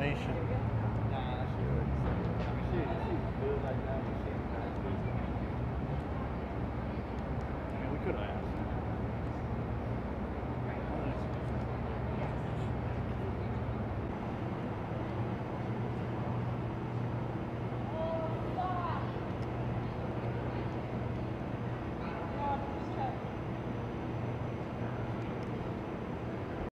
nation. We could have.